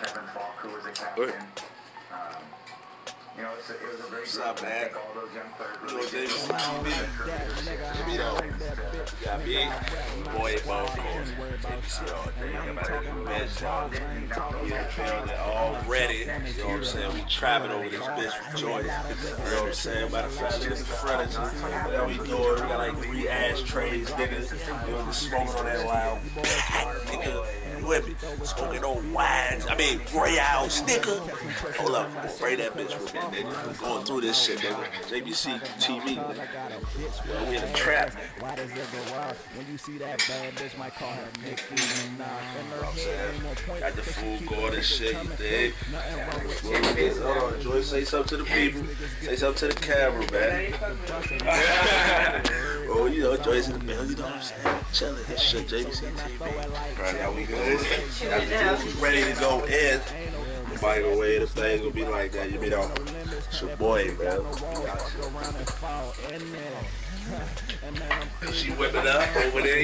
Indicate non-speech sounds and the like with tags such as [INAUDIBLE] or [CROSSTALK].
Kevin Falk, who was a captain. Um, you know, it's a, it was a great What's up, man? all those young players You know, really did James, well. TV, TV though. You got big boy, ball coach. Already, you know what I'm saying? We trapping over this bitch with joy. You know what I'm saying? By the fact, look at the furniture. What we doing? We got like three ashtrays, niggas. You know, just smoking on that loud. [LAUGHS] Nigga, me? Smoking on wines. I mean, Royale Sticker. Hold up, spray that bitch with me, nigga. We going through this shit, nigga. JBC TV, nigga. We in a trap. Why does it go out when you see that bad bitch? Might call her Nicki Minaj. In her head ain't no point. Got the food keep and shit, you dig? through. Nothing wrong with Hey, Hold on, Joyce, say something to the people. Say something to the camera, man. Joyce in the middle, you know what I'm saying? Chilling and shit, JBC TV. Right now we good. We ready to go in. By the way, the thing gonna be like that. You know, it's your boy, man. around and fall in there. And man, She whipping up over there.